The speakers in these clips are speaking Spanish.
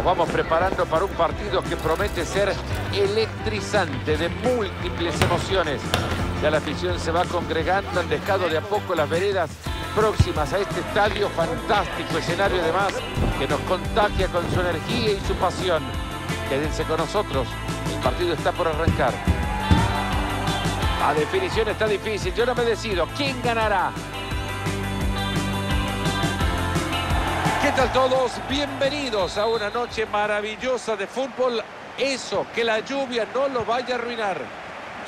Nos vamos preparando para un partido que promete ser electrizante, de múltiples emociones. Ya la afición se va congregando, han dejado de a poco las veredas próximas a este estadio, fantástico escenario además, que nos contagia con su energía y su pasión. Quédense con nosotros, el partido está por arrancar. La definición está difícil, yo no me decido. ¿Quién ganará? ¿Qué tal todos? Bienvenidos a una noche maravillosa de fútbol. Eso, que la lluvia no lo vaya a arruinar.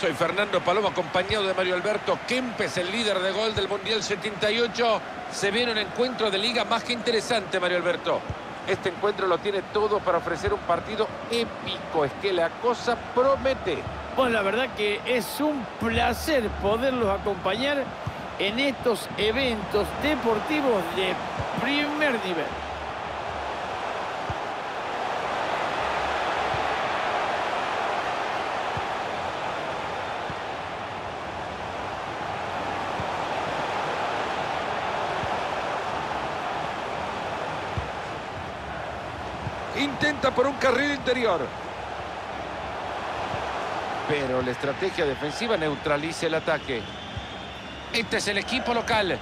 Soy Fernando Palomo, acompañado de Mario Alberto Kempes, el líder de gol del Mundial 78. Se viene un encuentro de liga más que interesante, Mario Alberto. Este encuentro lo tiene todo para ofrecer un partido épico. Es que la cosa promete. Bueno, la verdad que es un placer poderlos acompañar en estos eventos deportivos de primer nivel. Intenta por un carril interior. Pero la estrategia defensiva neutraliza el ataque. Este es el equipo local.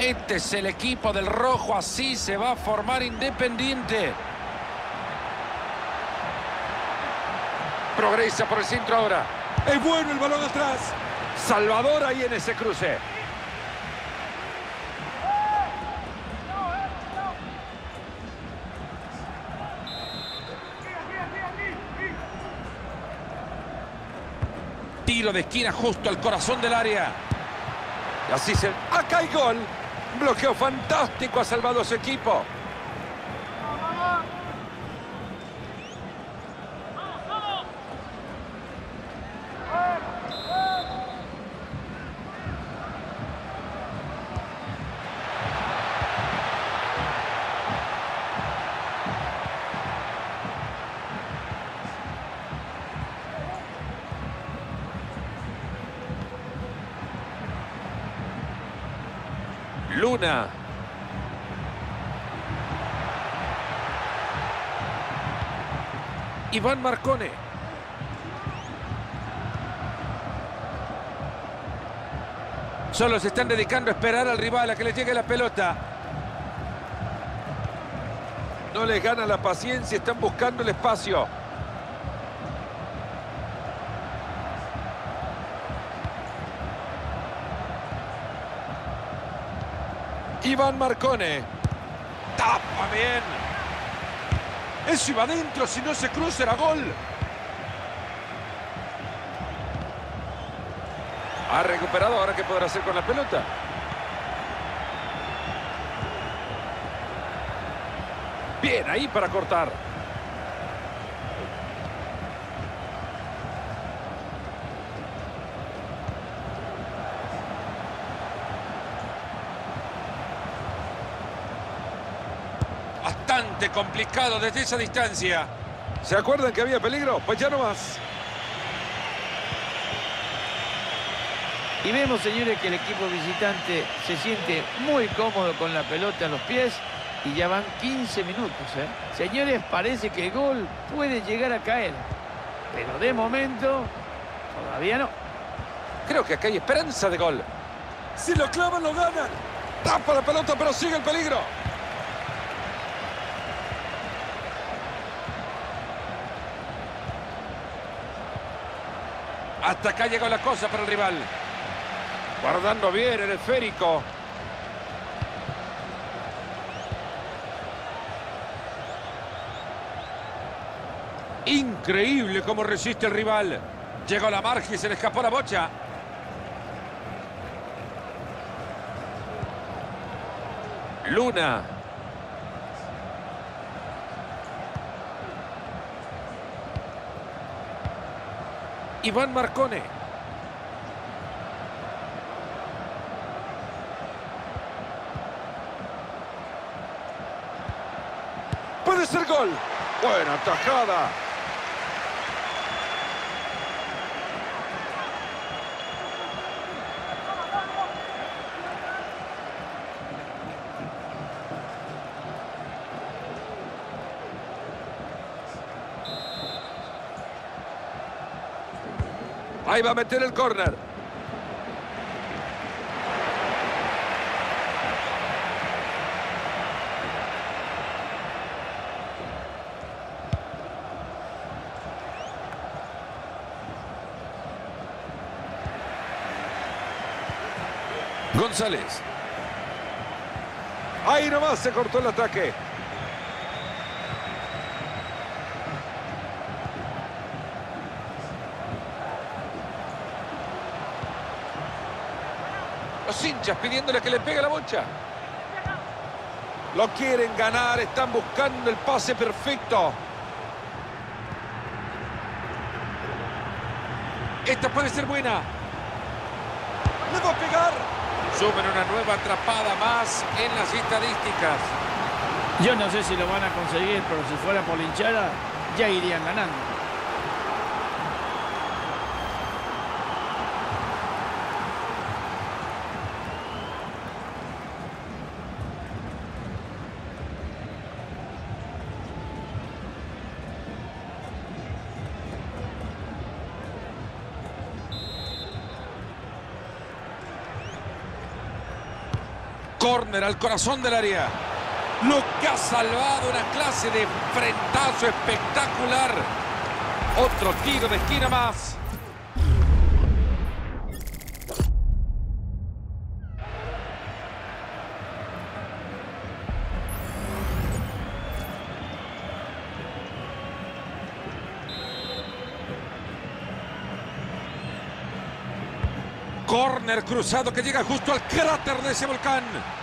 Este es el equipo del rojo. Así se va a formar Independiente. Progresa por el centro ahora. Es bueno el balón atrás. Salvador ahí en ese cruce. Tiro de esquina justo al corazón del área. Y así se... ¡Acá hay gol! Bloqueo fantástico ha salvado a su equipo. Luna. Iván Marcone. Solo se están dedicando a esperar al rival a que le llegue la pelota. No les gana la paciencia, están buscando el espacio. Iván Marcone. Tapa bien. Eso iba adentro, si no se cruza era gol. Ha recuperado, ahora qué podrá hacer con la pelota. Bien, ahí para cortar. Bastante complicado desde esa distancia. ¿Se acuerdan que había peligro? Pues ya no más. Y vemos, señores, que el equipo visitante se siente muy cómodo con la pelota en los pies y ya van 15 minutos. ¿eh? Señores, parece que el gol puede llegar a caer, pero de momento todavía no. Creo que acá hay esperanza de gol. Si lo clavan, lo ganan. Tapa la pelota, pero sigue el peligro. Hasta acá llegó la cosa para el rival. Guardando bien el esférico. Increíble cómo resiste el rival. Llegó la margen y se le escapó la bocha. Luna. Iván Marcone. Puede ser gol. Buena tajada. Ahí va a meter el córner. González. Ahí nomás se cortó el ataque. Los pidiéndole que le pegue la bocha. Lo quieren ganar, están buscando el pase perfecto. Esta puede ser buena. Le a pegar. Suben una nueva atrapada más en las estadísticas. Yo no sé si lo van a conseguir, pero si fuera por la hinchada, ya irían ganando. Córner al corazón del área. Lo que ha salvado una clase de frentazo espectacular. Otro tiro de esquina más. Corner cruzado que llega justo al cráter de ese volcán.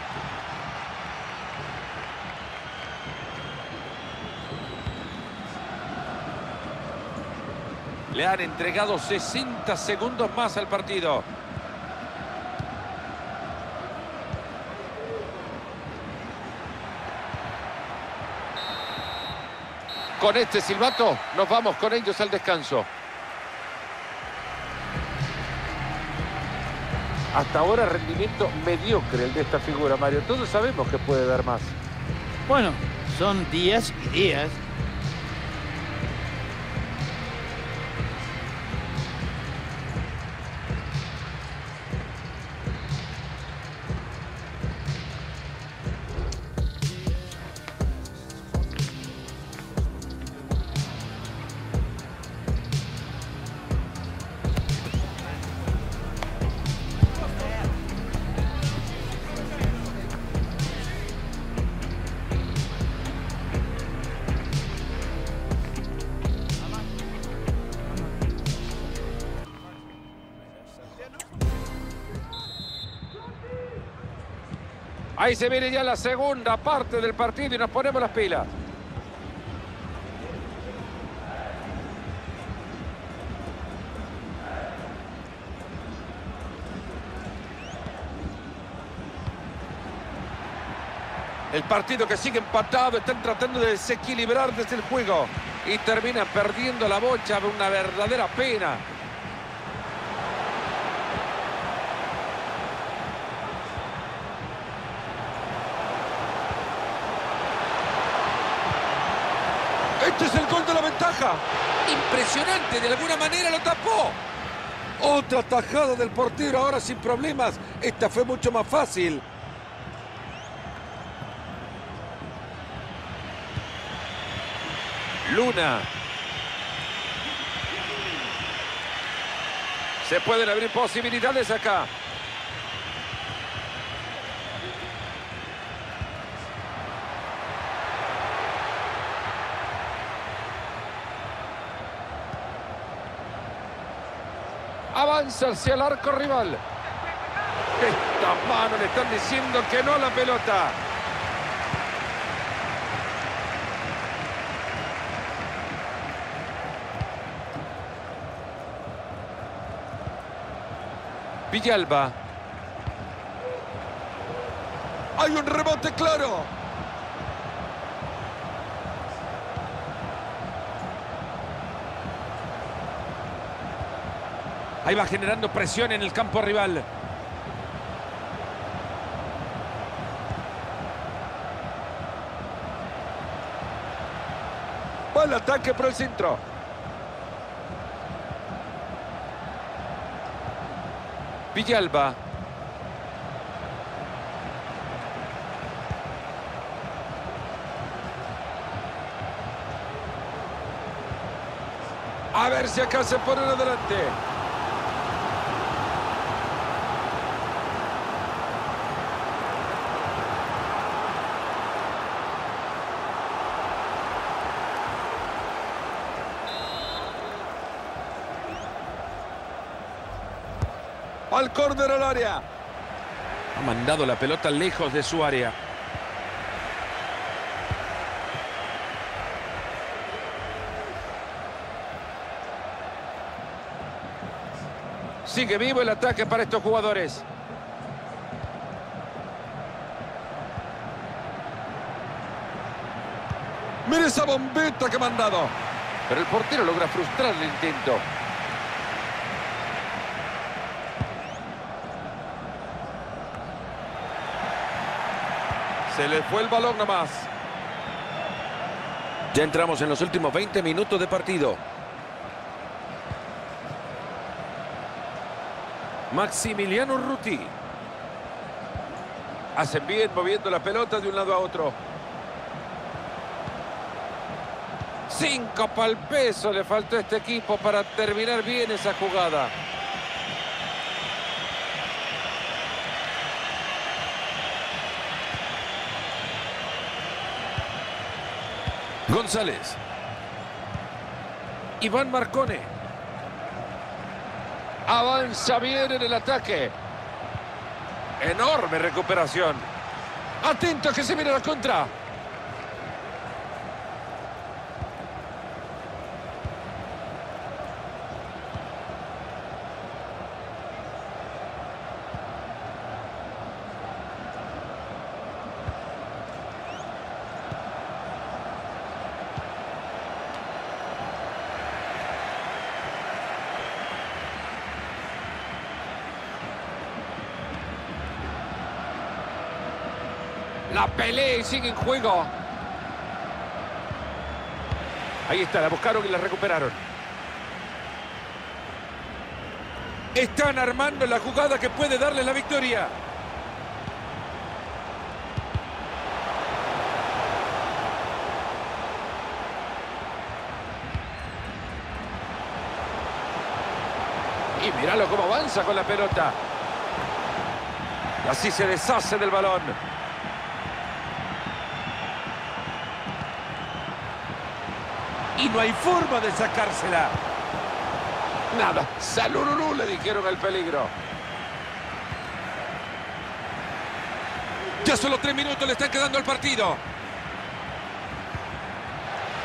Le han entregado 60 segundos más al partido. Con este silbato nos vamos con ellos al descanso. Hasta ahora rendimiento mediocre el de esta figura, Mario. Todos sabemos que puede dar más. Bueno, son días y días. Ahí se viene ya la segunda parte del partido y nos ponemos las pilas. El partido que sigue empatado, están tratando de desequilibrar desde el juego y termina perdiendo la bocha, una verdadera pena. Este es el gol Impresionante, de alguna manera lo tapó. Otra tajada del portero, ahora sin problemas. Esta fue mucho más fácil. Luna. Se pueden abrir posibilidades acá. Avanza hacia el arco rival. Esta mano le están diciendo que no a la pelota. Villalba. Hay un rebote claro. Ahí va generando presión en el campo rival. Va el ataque por el centro. Villalba. A ver si acá se ponen adelante. Córner al área. Ha mandado la pelota lejos de su área. Sigue vivo el ataque para estos jugadores. Mire esa bombeta que ha mandado. Pero el portero logra frustrar el intento. Se le fue el balón nomás. Ya entramos en los últimos 20 minutos de partido. Maximiliano Ruti. Hacen bien moviendo la pelota de un lado a otro. Cinco para el peso le faltó a este equipo para terminar bien esa jugada. González. Iván Marcone. Avanza bien en el ataque. Enorme recuperación. Atento que se viene la contra. La pelea y sigue en juego. Ahí está, la buscaron y la recuperaron. Están armando la jugada que puede darle la victoria. Y míralo cómo avanza con la pelota. Y así se deshace del balón. Y no hay forma de sacársela. Nada, salururú le dijeron el peligro. Ya solo tres minutos le están quedando al partido.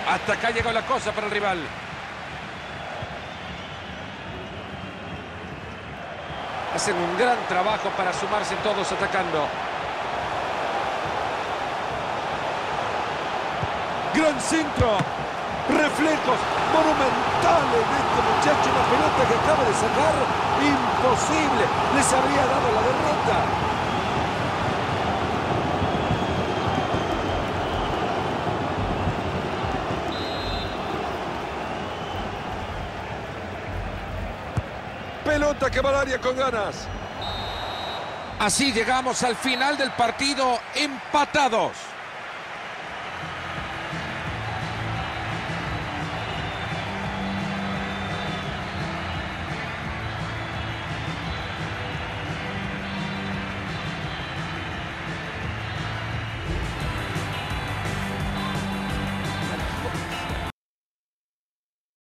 Hasta acá llegó la cosa para el rival. Hacen un gran trabajo para sumarse todos atacando. Gran centro reflejos monumentales de este muchacho, una pelota que acaba de sacar, imposible, les habría dado la derrota. Pelota que va al área con ganas. Así llegamos al final del partido empatados.